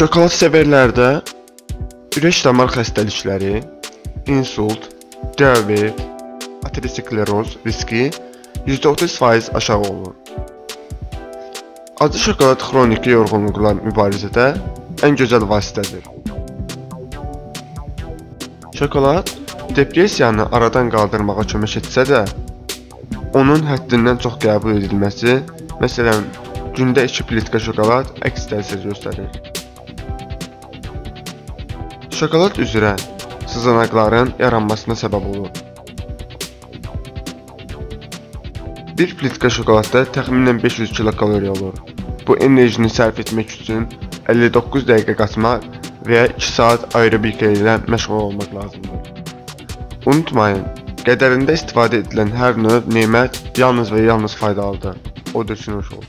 Şokolad sevərlərdə ürək damar xəstəlikləri, insult, diabet, ateroskleroz riski %30% aşağı olur. Acı şokolad xroniki yorğunluqla mübarizədə ən gözəl vasitədir. Şokolad depressiyanı aradan qaldırmağa kömək etsə də, onun həddindən çox qəbul edilməsi, məsələn, gündə 2 plitka şokolad əks təsir göstərir. Şokolad üzrə sızanaqların yaranmasına səbəb olur. Bir plitka şokoladda təxminən 500 kilokaloriya olur. Bu enerjini sərf etmək üçün 59 dəqiqə qaçmaq və ya 2 saat aerobika ilə məşğul olmaq lazımdır. Unutmayın, qədərində istifadə edilən hər növ nemət yalnız və yalnız faydalıdır. O sizin olsun.